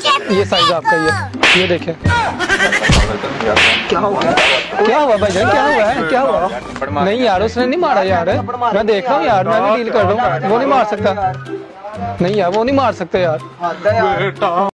Size ये size आपका, ये। ये देखें। क्या हुआ? क्या हुआ भाईजान क्या हुआ है? क्या हुआ? नहीं यार, उसने नहीं मारा यार। मैं देख रहा हूँ यार, मैं भी डील कर रहा हूँ। वो नहीं मार सकता। नहीं यार, वो नहीं मार सकते यार।